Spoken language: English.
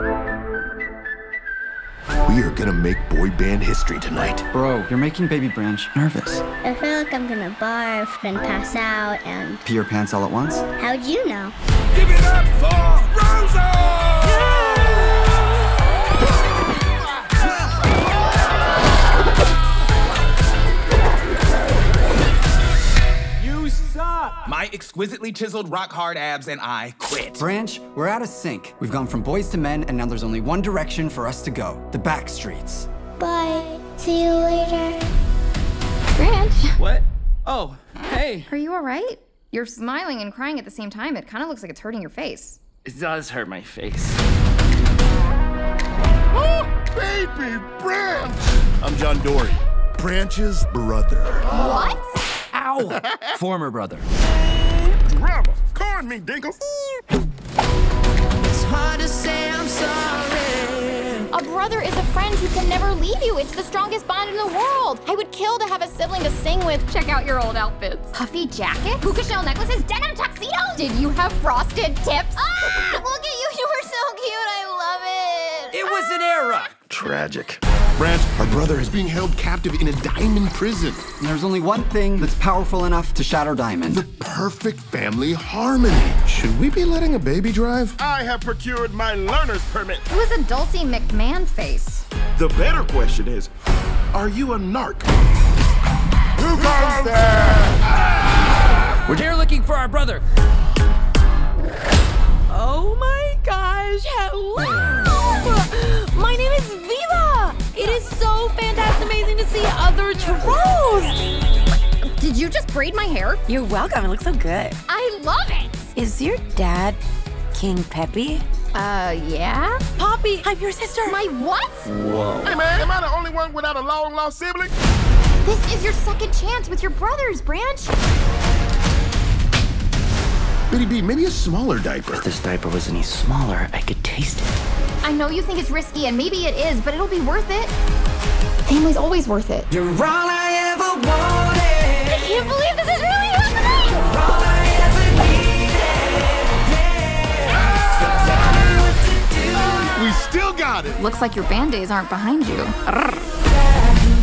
We are gonna make boy band history tonight. Bro, you're making Baby Branch nervous. I feel like I'm gonna barf and pass out and. Pee your pants all at once? How'd you know? Give it up for Rosa! Exquisitely chiseled rock hard abs and I quit. Branch, we're out of sync. We've gone from boys to men, and now there's only one direction for us to go the back streets. Bye. See you later. Branch, What? Oh, hey. are you all right? You're smiling and crying at the same time. It kind of looks like it's hurting your face. It does hurt my face. Oh, Baby Branch! I'm John Dory, Branch's brother. What? Ow! Former brother. Drama. Corn me, Dinkles. A brother is a friend who can never leave you. It's the strongest bond in the world. I would kill to have a sibling to sing with. Check out your old outfits. Puffy jackets, puka shell necklaces, denim tuxedos. Did you have frosted tips? Ah! Look at you. You were so cute. I love it. It was an era! Tragic. Branch, our brother is being held captive in a diamond prison. And there's only one thing that's powerful enough to shatter Diamond. The perfect family harmony. Should we be letting a baby drive? I have procured my learner's permit. It was a Dulcie McMahon face. The better question is, are you a narc? Who goes there? Ah! We're here looking for our brother. Oh my gosh, hello! Other! Did you just braid my hair? You're welcome, it looks so good. I love it. Is your dad King Peppy? Uh, yeah? Poppy, I'm your sister. My what? Whoa. Hey man, am I the only one without a long lost sibling? This is your second chance with your brothers, Branch. Bitty B, maybe a smaller diaper. If this diaper was any smaller, I could taste it. I know you think it's risky, and maybe it is, but it'll be worth it. Family's always worth it. You're all I ever wanted. I can't believe this is really happening! All I ever needed. We still got it. Looks like your band days aren't behind you. Arrgh.